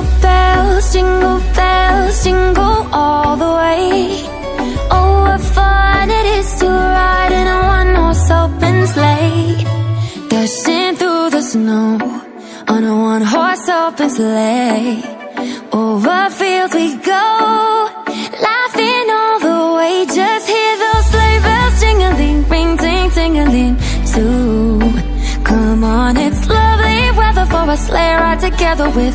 Jingle bells, jingle bells, jingle all the way. Oh, what fun it is to ride in a one-horse open sleigh. Dashing through the snow on a one-horse open sleigh. Over fields we go, laughing all the way. Just hear those sleigh bells jingling, ring, ting, tingling too Come on, it's lovely weather for a sleigh ride together with